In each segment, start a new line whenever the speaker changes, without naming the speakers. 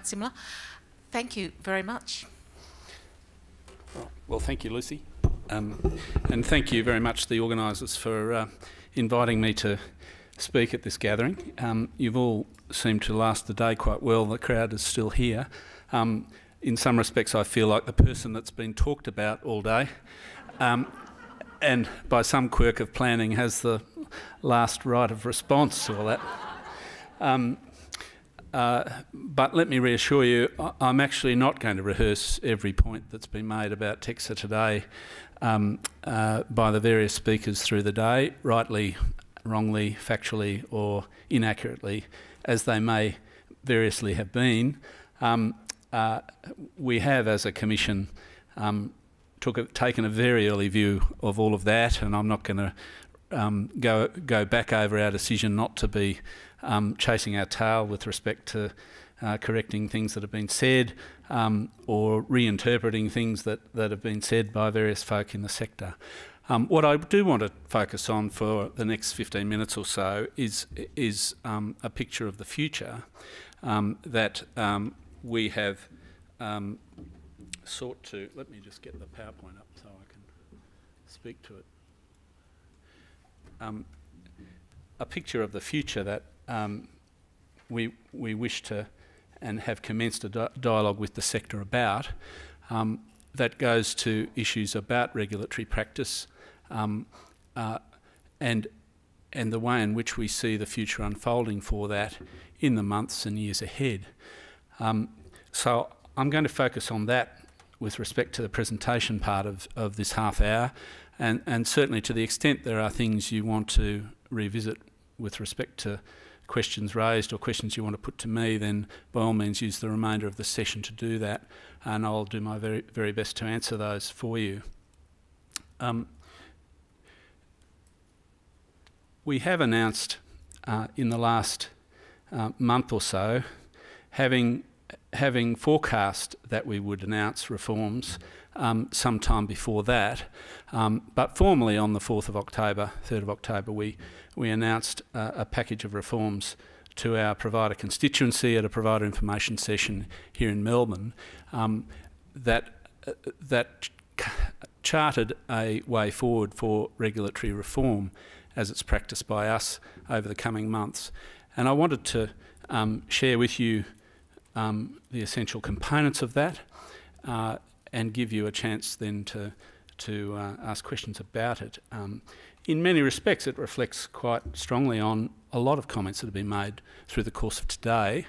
quite similar. Thank you very much.
Well, thank you, Lucy. Um, and thank you very much, the organisers, for uh, inviting me to speak at this gathering. Um, you've all seemed to last the day quite well. The crowd is still here. Um, in some respects, I feel like the person that's been talked about all day. Um, and by some quirk of planning, has the last right of response to all that. Uh, but let me reassure you, I'm actually not going to rehearse every point that's been made about TEQSA today um, uh, by the various speakers through the day, rightly, wrongly, factually, or inaccurately, as they may variously have been. Um, uh, we have, as a commission, um, a, taken a very early view of all of that, and I'm not going to um, go go back over our decision not to be um, chasing our tail with respect to uh, correcting things that have been said um, or reinterpreting things that, that have been said by various folk in the sector. Um, what I do want to focus on for the next 15 minutes or so is, is um, a picture of the future um, that um, we have sought to. Let me just get the PowerPoint up so I can speak to it. a picture of the future that um, we, we wish to and have commenced a di dialogue with the sector about um, that goes to issues about regulatory practice um, uh, and, and the way in which we see the future unfolding for that in the months and years ahead. Um, so I'm going to focus on that with respect to the presentation part of, of this half hour and, and certainly to the extent there are things you want to revisit with respect to questions raised or questions you want to put to me, then by all means use the remainder of the session to do that, and I'll do my very, very best to answer those for you. Um, we have announced uh, in the last uh, month or so, having having forecast that we would announce reforms um, sometime before that, um, but formally on the 4th of October, 3rd of October, we we announced uh, a package of reforms to our provider constituency at a provider information session here in Melbourne um, that, uh, that ch charted a way forward for regulatory reform as it's practiced by us over the coming months. And I wanted to um, share with you um, the essential components of that uh, and give you a chance then to, to uh, ask questions about it. Um, in many respects, it reflects quite strongly on a lot of comments that have been made through the course of today.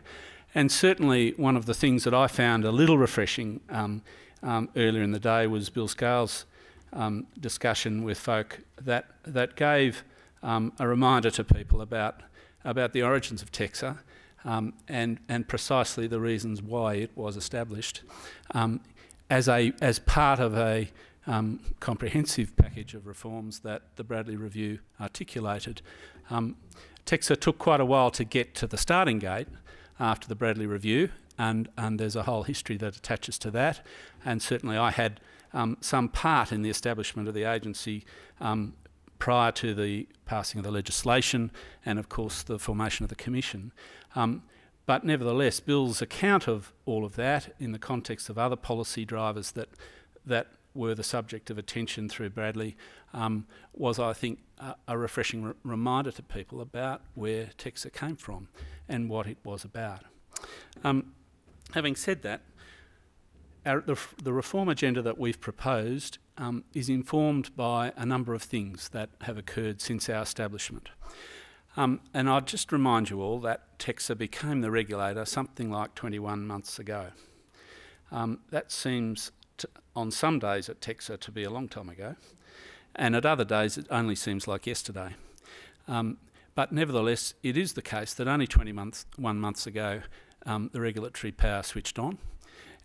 And certainly, one of the things that I found a little refreshing um, um, earlier in the day was Bill Scales' um, discussion with folk that, that gave um, a reminder to people about, about the origins of TEQSA. um, and, and precisely the reasons why it was established um, as, a, as part of a um, comprehensive package of reforms that the Bradley Review articulated. Um, TEQSA took quite a while to get to the starting gate after the Bradley Review, and, and there's a whole history that attaches to that. And certainly I had um, some part in the establishment of the agency um, prior to the passing of the legislation and, of course, the formation of the Commission. Um, but nevertheless, Bill's account of all of that in the context of other policy drivers that, that were the subject of attention through Bradley um, was, I think, a, a refreshing re reminder to people about where TEQSA came from and what it was about. Um, having said that, our, the, the, reform agenda that we've proposed um, is informed by a number of things that have occurred since our establishment. Um, and I'd just remind you all that TEQSA became the regulator something like 21 months ago. Um, that seems on some days at TEQSA to be a long time ago, and at other days it only seems like yesterday. Um, but nevertheless, it is the case that only 21 months ago um, the regulatory power switched on,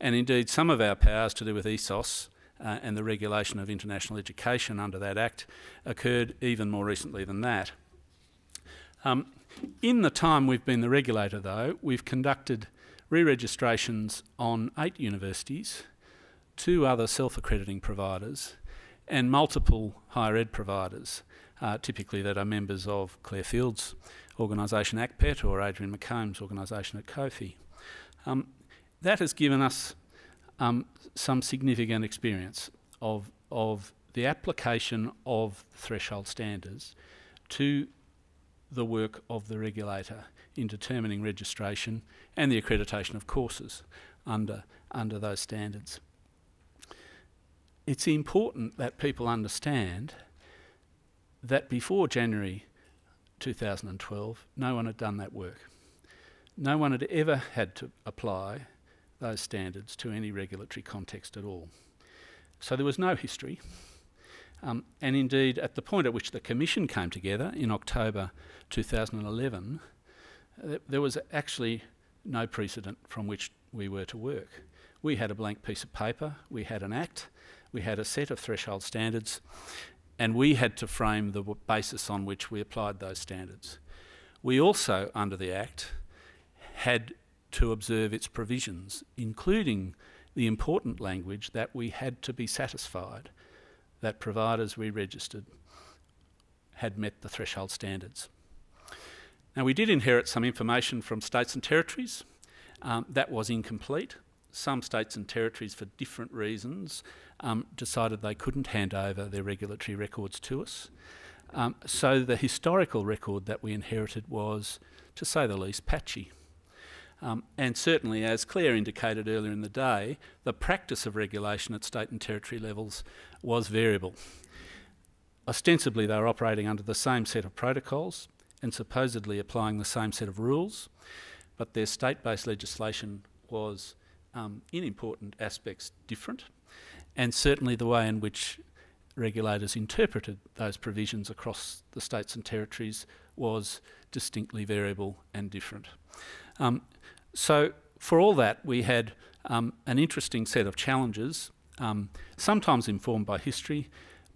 and indeed some of our powers to do with ESOS uh, and the regulation of international education under that Act occurred even more recently than that. Um, in the time we've been the regulator, though, we've conducted re-registrations on eight universities two other self-accrediting providers and multiple higher ed providers, uh, typically that are members of Claire Field's organisation ACPET or Adrian McComb's organisation at COPHE. Um, that has given us um, some significant experience of, of the application of threshold standards to the work of the regulator in determining registration and the accreditation of courses under, under those standards. It's important that people understand that before January 2012, no one had done that work. No one had ever had to apply those standards to any regulatory context at all. So there was no history. Um, and indeed, at the point at which the Commission came together in October 2011, uh, there was actually no precedent from which we were to work. We had a blank piece of paper, we had an act, we had a set of threshold standards, and we had to frame the basis on which we applied those standards. We also, under the Act, had to observe its provisions, including the important language that we had to be satisfied that providers we registered had met the threshold standards. Now, we did inherit some information from states and territories. Um, that was incomplete. Some states and territories, for different reasons, um, decided they couldn't hand over their regulatory records to us. Um, so the historical record that we inherited was, to say the least, patchy. Um, and certainly, as Claire indicated earlier in the day, the practice of regulation at state and territory levels was variable. Ostensibly, they were operating under the same set of protocols and supposedly applying the same set of rules, but their state based legislation was, um, in important aspects, different and certainly the way in which regulators interpreted those provisions across the states and territories was distinctly variable and different. Um, so for all that, we had um, an interesting set of challenges, um, sometimes informed by history,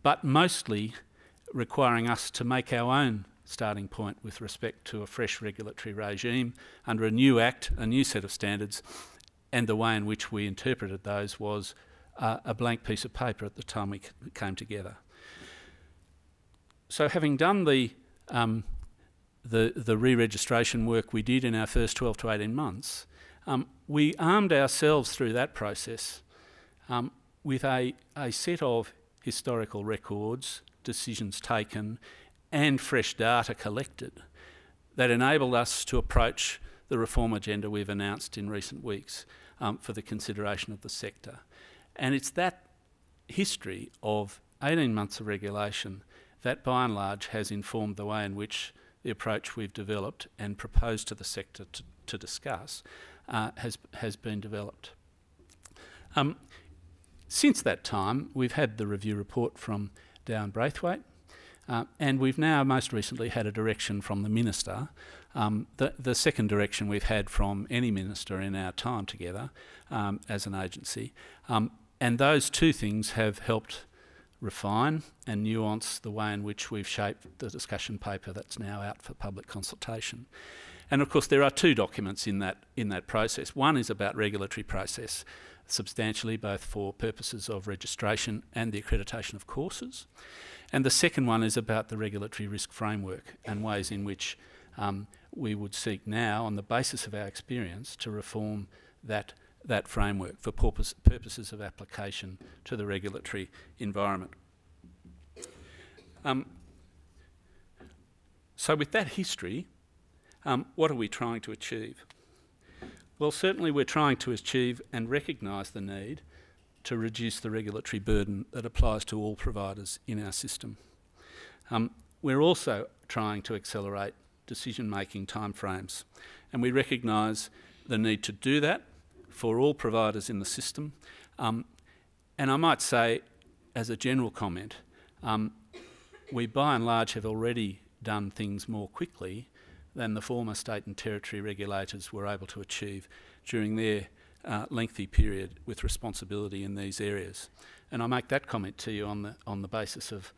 but mostly requiring us to make our own starting point with respect to a fresh regulatory regime under a new act, a new set of standards, and the way in which we interpreted those was uh, a blank piece of paper at the time we came together. So having done the, um, the, the re-registration work we did in our first 12 to 18 months, um, we armed ourselves through that process um, with a, a set of historical records, decisions taken, and fresh data collected that enabled us to approach the reform agenda we've announced in recent weeks um, for the consideration of the sector. And it's that history of 18 months of regulation that by and large has informed the way in which the approach we've developed and proposed to the sector to, to discuss uh, has, has been developed. Um, since that time, we've had the review report from Dow Braithwaite, uh, and we've now most recently had a direction from the Minister, um, the, the second direction we've had from any Minister in our time together um, as an agency, um, and those two things have helped refine and nuance the way in which we've shaped the discussion paper that's now out for public consultation. And of course, there are two documents in that, in that process. One is about regulatory process, substantially both for purposes of registration and the accreditation of courses. And the second one is about the regulatory risk framework and ways in which um, we would seek now, on the basis of our experience, to reform that that framework for purpose, purposes of application to the regulatory environment. Um, so with that history, um, what are we trying to achieve? Well, certainly we're trying to achieve and recognise the need to reduce the regulatory burden that applies to all providers in our system. Um, we're also trying to accelerate decision-making timeframes, and we recognise the need to do that for all providers in the system. Um, and I might say, as a general comment, um, we by and large have already done things more quickly than the former state and territory regulators were able to achieve during their uh, lengthy period with responsibility in these areas. And I make that comment to you on the, on the basis of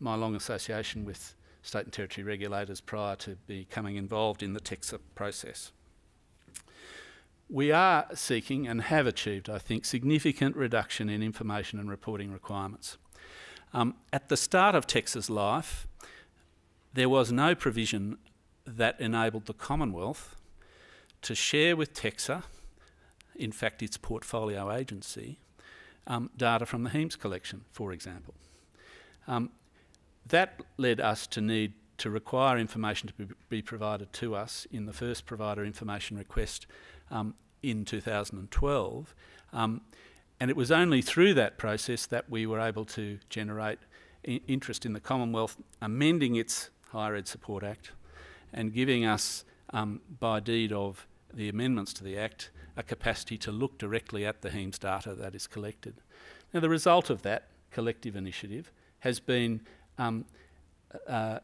my long association with state and territory regulators prior to becoming involved in the TEQSA process we are seeking and have achieved, I think, significant reduction in information and reporting requirements. Um, at the start of TEQSA's life, there was no provision that enabled the Commonwealth to share with TEQSA, in fact its portfolio agency, um, data from the HEIMS collection, for example. Um, that led us to need to require information to be, be, provided to us in the first provider information request um, in 2012. Um, and it was only through that process that we were able to generate interest in the Commonwealth amending its Higher Ed Support Act and giving us, um, by deed of the amendments to the Act, a capacity to look directly at the HEIMS data that is collected. Now, the result of that collective initiative has been um, uh,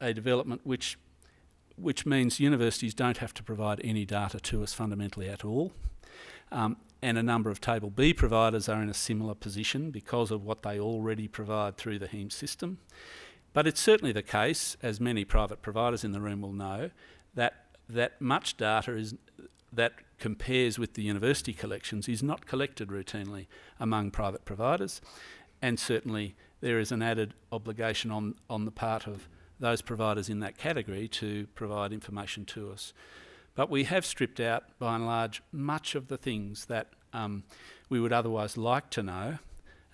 a development which which means universities don't have to provide any data to us fundamentally at all. Um, and a number of Table B providers are in a similar position because of what they already provide through the HEIMS system. But it's certainly the case, as many private providers in the room will know, that that much data is that compares with the university collections is not collected routinely among private providers, and certainly there is an added obligation on, on the part of those providers in that category to provide information to us. But we have stripped out, by and large, much of the things that um, we would otherwise like to know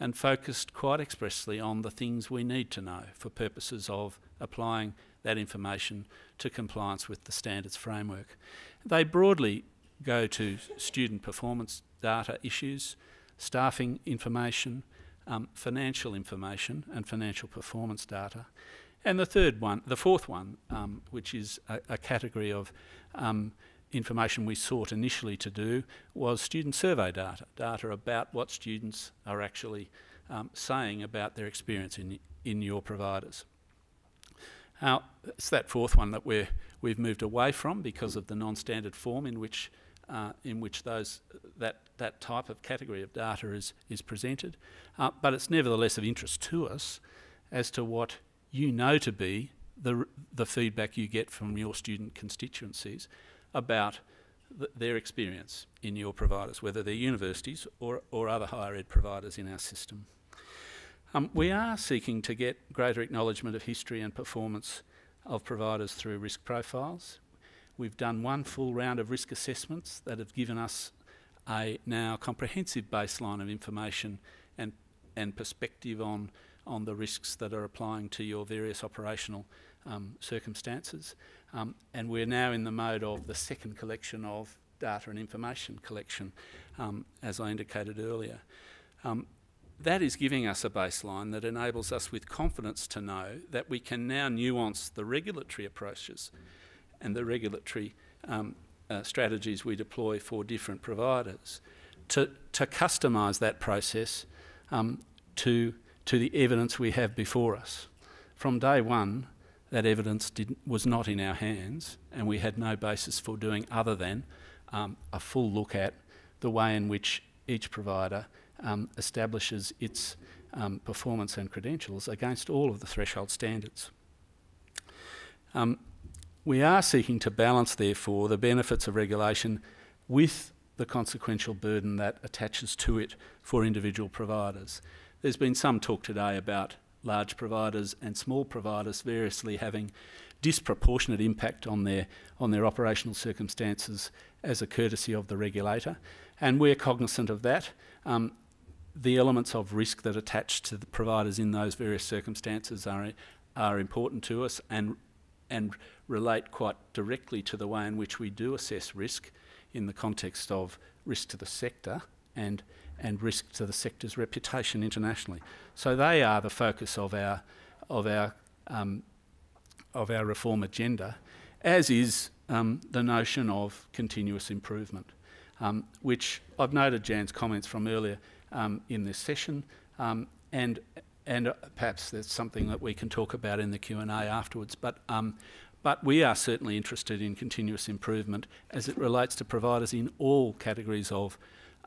and focused quite expressly on the things we need to know for purposes of applying that information to compliance with the standards framework. They broadly go to student performance data issues, staffing information, um, financial information and financial performance data. And the third one, the fourth one, um, which is a, a category of um, information we sought initially to do was student survey data, data about what students are actually um, saying about their experience in, in your providers. Now, it's that fourth one that we're, we've moved away from because of the non-standard form in which, uh, in which those, that, that type of category of data is, is presented. Uh, but it's nevertheless of interest to us as to what you know to be the, the feedback you get from your student constituencies about th their experience in your providers, whether they're universities or, or other higher ed providers in our system. Um, we are seeking to get greater acknowledgement of history and performance of providers through risk profiles. We've done one full round of risk assessments that have given us a now comprehensive baseline of information and, and perspective on, on the risks that are applying to your various operational um, circumstances. Um, and we're now in the mode of the second collection of data and information collection, um, as I indicated earlier. Um, that is giving us a baseline that enables us with confidence to know that we can now nuance the regulatory approaches and the regulatory um, uh, strategies we deploy for different providers to, to customise that process um, to, to the evidence we have before us. From day one, that evidence was not in our hands, and we had no basis for doing other than um, a full look at the way in which each provider um, establishes its um, performance and credentials against all of the threshold standards. Um, we are seeking to balance, therefore, the benefits of regulation with the consequential burden that attaches to it for individual providers. There's been some talk today about large providers and small providers variously having disproportionate impact on their on their operational circumstances as a courtesy of the regulator, and we're cognizant of that. Um, the elements of risk that attach to the providers in those various circumstances are are important to us and and relate quite directly to the way in which we do assess risk in the context of risk to the sector and and risk to the sector's reputation internationally. So they are the focus of our of our um, of our reform agenda, as is um, the notion of continuous improvement, um, which I've noted Jan's comments from earlier um, in this session, um, and and perhaps that's something that we can talk about in the Q&A afterwards. But um, but we are certainly interested in continuous improvement as it relates to providers in all categories of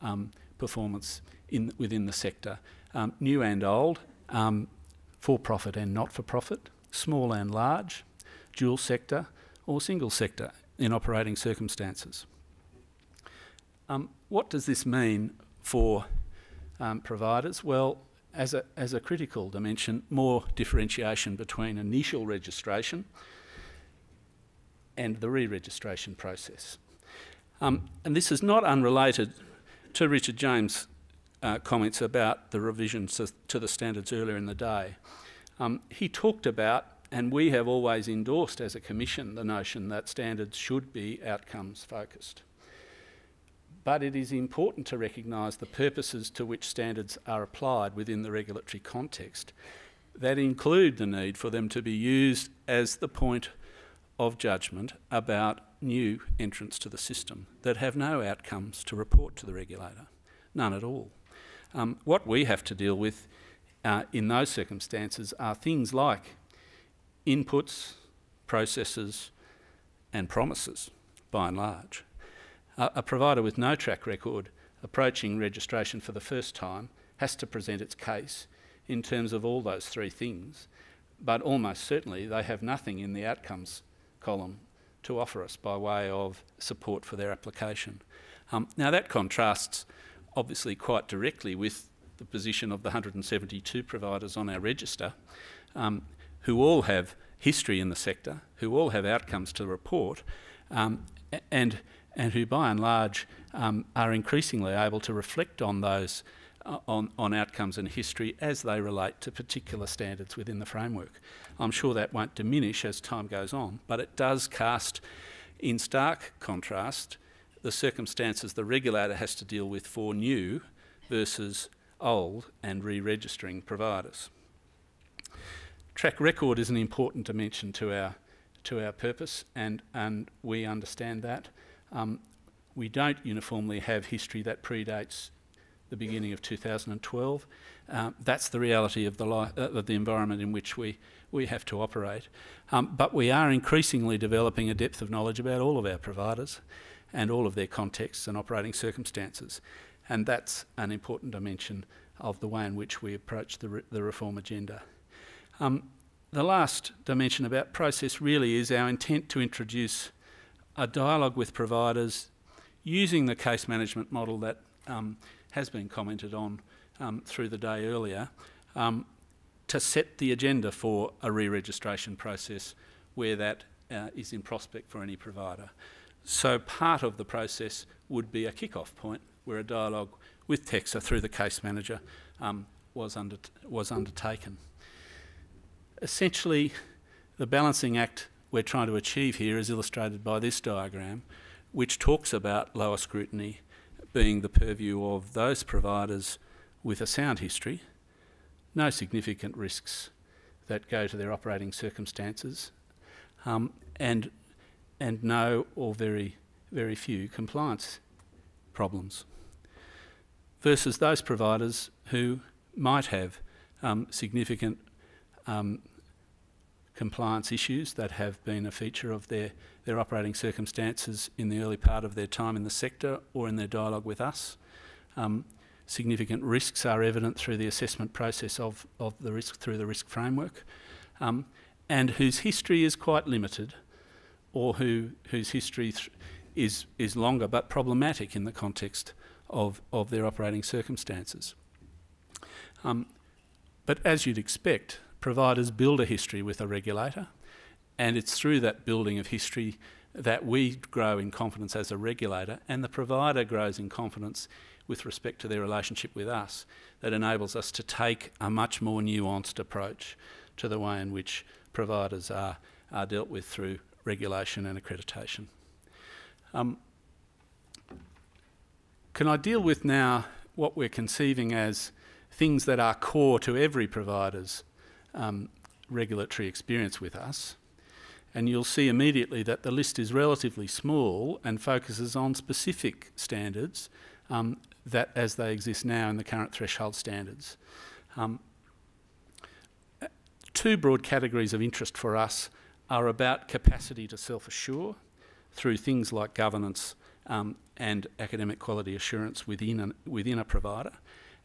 um, performance in, within the sector, um, new and old, um, for profit and not for profit, small and large, dual sector or single sector in operating circumstances. Um, what does this mean for um, providers? Well, as a, as a critical dimension, more differentiation between initial registration and the re-registration process. Um, and this is not unrelated to Richard James' uh, comments about the revisions to the standards earlier in the day. Um, he talked about, and we have always endorsed as a commission, the notion that standards should be outcomes focused. But it is important to recognise the purposes to which standards are applied within the regulatory context that include the need for them to be used as the point of judgment about new entrants to the system that have no outcomes to report to the regulator, none at all. Um, what we have to deal with uh, in those circumstances are things like inputs, processes, and promises, by and large. Uh, a provider with no track record approaching registration for the first time has to present its case in terms of all those three things, but almost certainly they have nothing in the outcomes column to offer us by way of support for their application. Um, now that contrasts obviously quite directly with the position of the 172 providers on our register, um, who all have history in the sector, who all have outcomes to report, um, and, and who by and large um, are increasingly able to reflect on those on, on outcomes and history as they relate to particular standards within the framework. I'm sure that won't diminish as time goes on, but it does cast in stark contrast the circumstances the regulator has to deal with for new versus old and re-registering providers. Track record is an important dimension to our to our purpose, and and we understand that. Um, we don't uniformly have history that predates the beginning of 2012. Um, that's the reality of the, uh, of the environment in which we, we have to operate. Um, but we are increasingly developing a depth of knowledge about all of our providers and all of their contexts and operating circumstances. And that's an important dimension of the way in which we approach the, re the reform agenda. Um, the last dimension about process really is our intent to introduce a dialogue with providers using the case management model that um, has been commented on um, through the day earlier, um, to set the agenda for a re-registration process where that uh, is in prospect for any provider. So part of the process would be a kick-off point where a dialogue with TEQSA through the case manager um, was, under was undertaken. Essentially, the balancing act we're trying to achieve here is illustrated by this diagram, which talks about lower scrutiny being the purview of those providers with a sound history, no significant risks that go to their operating circumstances, um, and, and no or very, very few compliance problems, versus those providers who might have um, significant um, compliance issues that have been a feature of their, their operating circumstances in the early part of their time in the sector or in their dialogue with us. Um, significant risks are evident through the assessment process of, of the risk through the risk framework, um, and whose history is quite limited, or who, whose history is, is longer but problematic in the context of, of their operating circumstances. Um, but as you'd expect, providers build a history with a regulator, and it's through that building of history that we grow in confidence as a regulator, and the provider grows in confidence with respect to their relationship with us, that enables us to take a much more nuanced approach to the way in which providers are, are dealt with through regulation and accreditation. Um, can I deal with now what we're conceiving as things that are core to every provider's um, regulatory experience with us. And you'll see immediately that the list is relatively small and focuses on specific standards um, that as they exist now in the current threshold standards. Um, two broad categories of interest for us are about capacity to self-assure through things like governance um, and academic quality assurance within, an, within a provider,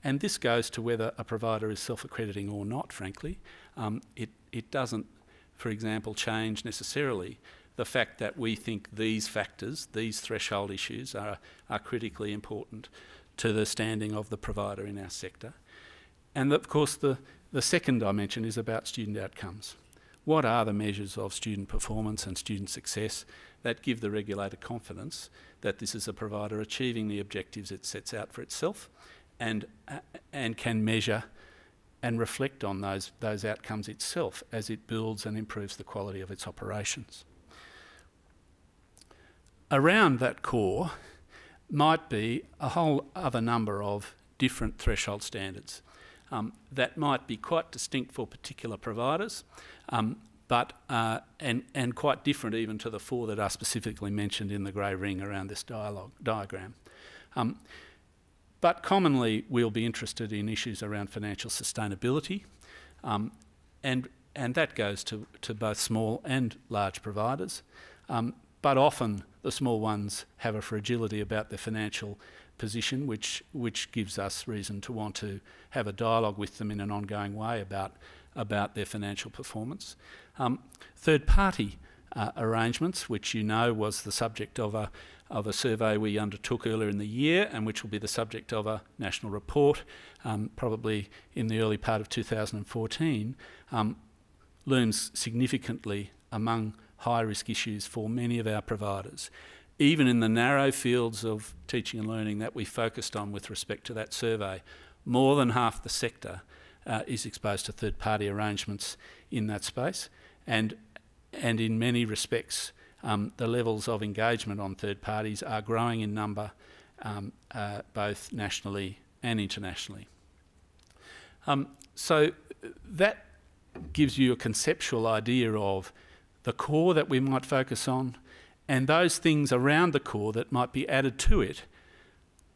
and this goes to whether a provider is self-accrediting or not, frankly. Um, it, it doesn't, for example, change necessarily the fact that we think these factors, these threshold issues, are, are critically important to the standing of the provider in our sector. And of course, the, the second dimension is about student outcomes. What are the measures of student performance and student success that give the regulator confidence that this is a provider achieving the objectives it sets out for itself and, and can measure and reflect on those, those outcomes itself as it builds and improves the quality of its operations. Around that core might be a whole other number of different threshold standards um, that might be quite distinct for particular providers, um, but uh, and and quite different even to the four that are specifically mentioned in the grey ring around this dialogue diagram. Um, but commonly, we'll be interested in issues around financial sustainability, um, and and that goes to to both small and large providers. Um, but often the small ones have a fragility about their financial position, which which gives us reason to want to have a dialogue with them in an ongoing way about about their financial performance. Um, third party uh, arrangements, which you know was the subject of a of a survey we undertook earlier in the year and which will be the subject of a national report um, probably in the early part of 2014, um, looms significantly among high risk issues for many of our providers. Even in the narrow fields of teaching and learning that we focused on with respect to that survey, more than half the sector uh, is exposed to third party arrangements in that space. And, and in many respects, um, the levels of engagement on third parties are growing in number, um, uh, both nationally and internationally. Um, so that gives you a conceptual idea of the core that we might focus on and those things around the core that might be added to it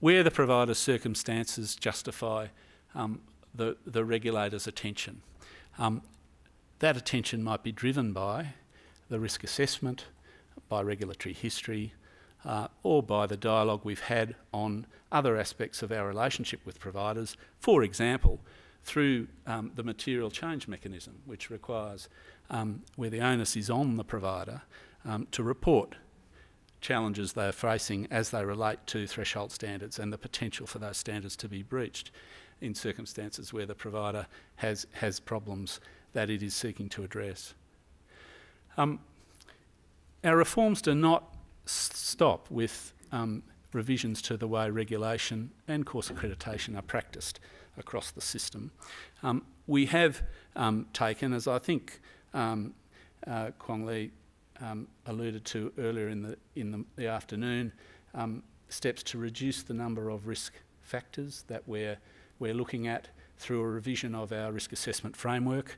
where the provider's circumstances justify um, the, the regulator's attention. Um, that attention might be driven by the risk assessment, by regulatory history, uh, or by the dialogue we've had on other aspects of our relationship with providers. For example, through um, the material change mechanism, which requires um, where the onus is on the provider um, to report challenges they are facing as they relate to threshold standards and the potential for those standards to be breached in circumstances where the provider has, has problems that it is seeking to address. Um, our reforms do not stop with um, revisions to the way regulation and course accreditation are practiced across the system. Um, we have um, taken, as I think um, uh, Kwong Lee um, alluded to earlier in the, in the, the afternoon, um, steps to reduce the number of risk factors that we're, we're looking at through a revision of our risk assessment framework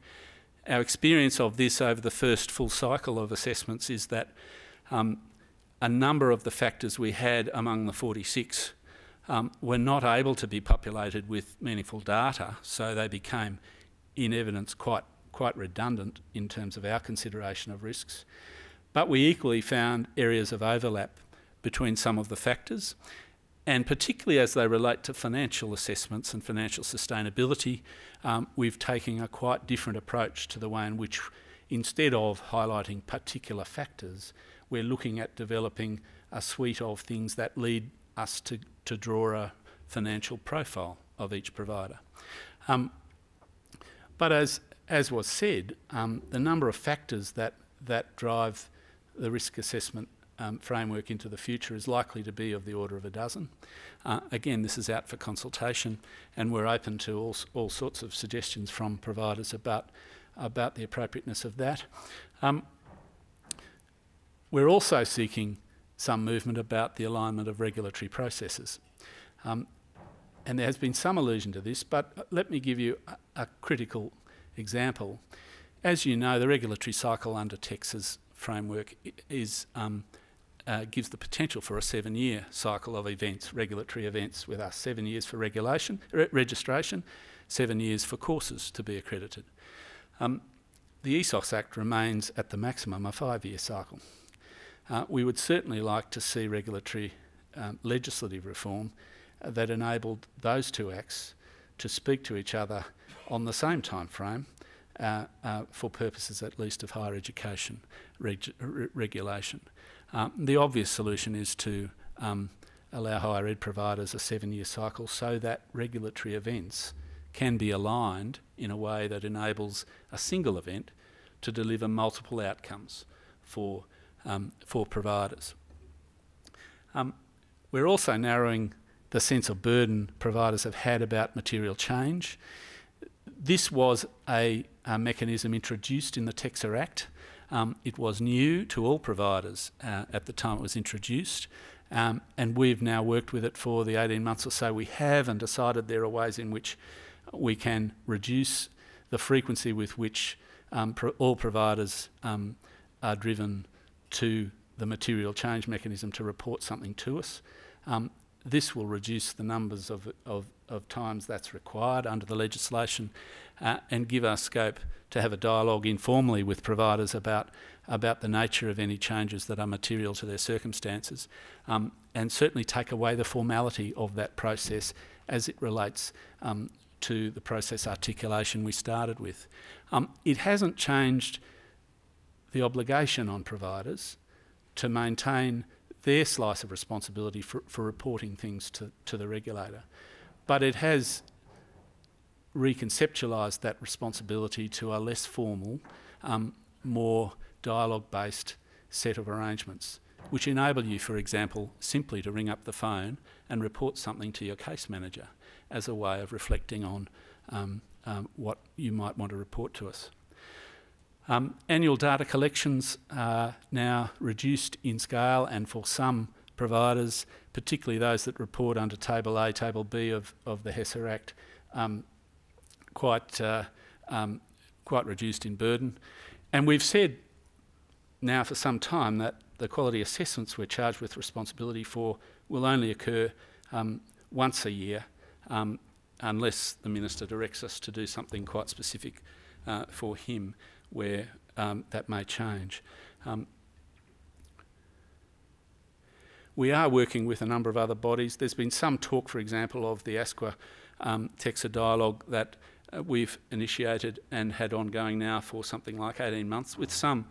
our experience of this over the first full cycle of assessments is that um, a number of the factors we had among the 46 um, were not able to be populated with meaningful data, so they became, in evidence, quite, quite redundant in terms of our consideration of risks. But we equally found areas of overlap between some of the factors, and particularly as they relate to financial assessments and financial sustainability, um, we've taken a quite different approach to the way in which, instead of highlighting particular factors, we're looking at developing a suite of things that lead us to, to draw a financial profile of each provider. Um, but as, as was said, um, the number of factors that, that drive the risk assessment um, framework into the future is likely to be of the order of a dozen. Uh, again, this is out for consultation, and we're open to all, all sorts of suggestions from providers about, about the appropriateness of that. Um, we're also seeking some movement about the alignment of regulatory processes. Um, and there has been some allusion to this, but let me give you a, a critical example. As you know, the regulatory cycle under TEQSA's framework is um, uh, gives the potential for a seven-year cycle of events, regulatory events with us. Seven years for regulation, re registration, seven years for courses to be accredited. Um, the ESOS Act remains at the maximum a five-year cycle. Uh, we would certainly like to see regulatory um, legislative reform uh, that enabled those two acts to speak to each other on the same time frame uh, uh, for purposes at least of higher education reg re regulation. Um, the obvious solution is to um, allow higher ed providers a seven-year cycle so that regulatory events can be aligned in a way that enables a single event to deliver multiple outcomes for, um, for providers. Um, we're also narrowing the sense of burden providers have had about material change. This was a, a mechanism introduced in the TEQSA Act. Um, it was new to all providers uh, at the time it was introduced, um, and we've now worked with it for the 18 months or so we have and decided there are ways in which we can reduce the frequency with which um, pro all providers um, are driven to the material change mechanism to report something to us. This will reduce the numbers of, of, of, times that's required under the legislation uh, and give us scope to have a dialogue informally with providers about, about the nature of any changes that are material to their circumstances um, and certainly take away the formality of that process as it relates um, to the process articulation we started with. Um, it hasn't changed the obligation on providers to maintain their slice of responsibility for, for reporting things to, to the regulator. But it has reconceptualised that responsibility to a less formal, um, more dialogue-based set of arrangements, which enable you, for example, simply to ring up the phone and report something to your case manager as a way of reflecting on um, um, what you might want to report to us. Um, annual data collections are now reduced in scale and for some providers, particularly those that report under Table A, Table B of, of the HESA Act, um, quite, uh, um, quite reduced in burden. And we've said now for some time that the quality assessments we're charged with responsibility for will only occur um, once a year um, unless the Minister directs us to do something quite specific uh, for him where um, that may change. Um, we are working with a number of other bodies. There's been some talk, for example, of the ASQA um, TEQSA dialogue that uh, we've initiated and had ongoing now for something like 18 months with some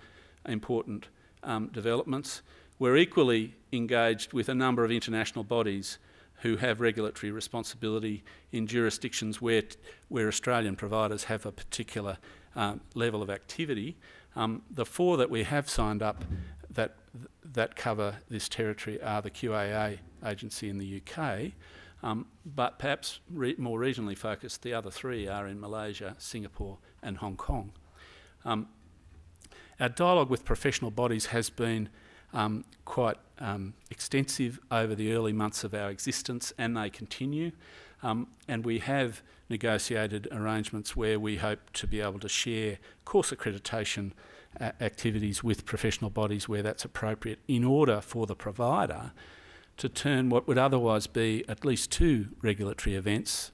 important um, developments. We're equally engaged with a number of international bodies who have regulatory responsibility in jurisdictions where, where Australian providers have a particular um, level of activity. Um, the four that we have signed up that, that cover this territory are the QAA agency in the UK, um, but perhaps re more regionally focused, the other three are in Malaysia, Singapore and Hong Kong. Um, our dialogue with professional bodies has been um, quite um, extensive over the early months of our existence and they continue. Um, and we have negotiated arrangements where we hope to be able to share course accreditation uh, activities with professional bodies where that's appropriate in order for the provider to turn what would otherwise be at least two regulatory events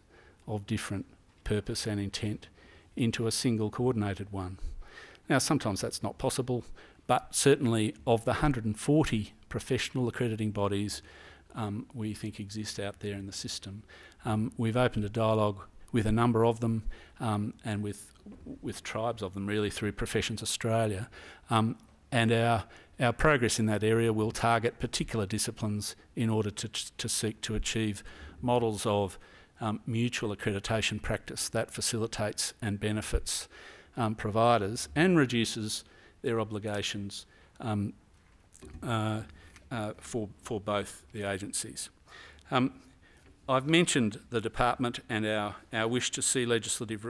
of different purpose and intent into a single coordinated one. Now, sometimes that's not possible, but certainly of the 140 professional accrediting bodies um, we think exist out there in the system, um, we've opened a dialogue with a number of them um, and with with tribes of them really through Professions Australia. Um, and our our progress in that area will target particular disciplines in order to, to seek to achieve models of um, mutual accreditation practice that facilitates and benefits um, providers and reduces their obligations um, uh, uh, for, for both the agencies. Um, I've mentioned the department and our, our wish to see legislative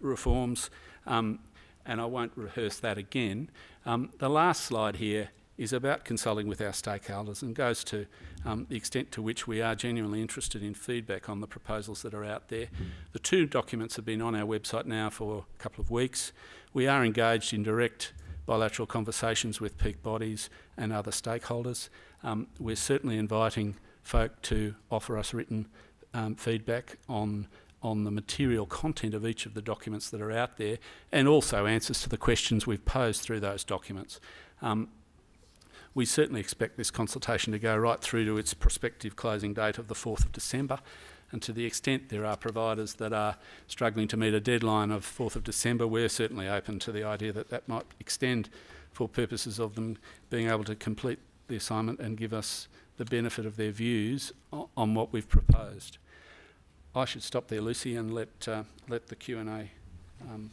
reforms, um, and I won't rehearse that again. Um, the last slide here is about consulting with our stakeholders and goes to um, the extent to which we are genuinely interested in feedback on the proposals that are out there. The two documents have been on our website now for a couple of weeks. We are engaged in direct bilateral conversations with peak bodies and other stakeholders. Um, we're certainly inviting folk to offer us written um, feedback on on the material content of each of the documents that are out there and also answers to the questions we've posed through those documents. Um, we certainly expect this consultation to go right through to its prospective closing date of the 4th of December and to the extent there are providers that are struggling to meet a deadline of 4th of December, we're certainly open to the idea that that might extend for purposes of them being able to complete the assignment and give us the benefit of their views on what we've proposed. I should stop there, Lucy, and let uh, let the Q and A um,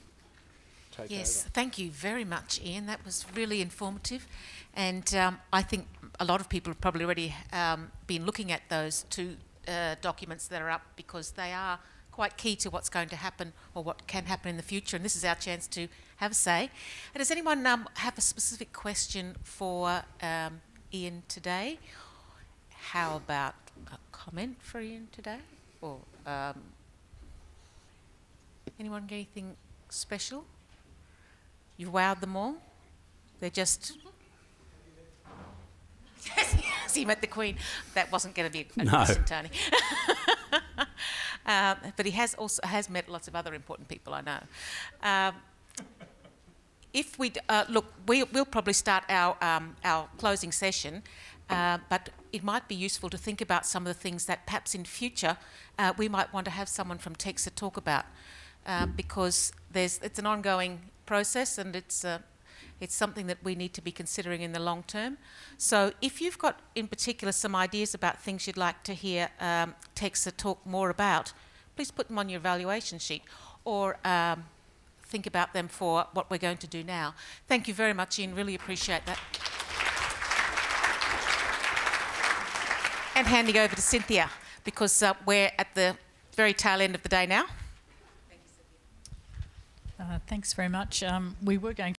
take
Yes,
over.
thank you very much, Ian. That was really informative. And um, I think a lot of people have probably already um, been looking at those two uh, documents that are up because they are quite key to what's going to happen or what can happen in the future. And this is our chance to have a say. And does anyone um, have a specific question for um, Ian today? How about a comment for Ian today? Or um, anyone got anything special? You wowed them all. They're just. Yes, he met the Queen. That wasn't going to be a
No.
question, Tony. um, but he has also has met lots of other important people. I know. Um, if we uh, look, we, we'll probably start our um, our closing session, uh, but it might be useful to think about some of the things that perhaps in future uh, we might want to have someone from TEQSA talk about, uh, because there's it's an ongoing process and it's uh, it's something that we need to be considering in the long term. So if you've got in particular some ideas about things you'd like to hear um, TEQSA talk more about, please put them on your evaluation sheet or um, think about them for what we're going to do now. Thank you very much, Ian. Really appreciate that. And handing over to Cynthia because uh, we're at the very tail end of the day now.
Uh, thanks very much. Um, we were going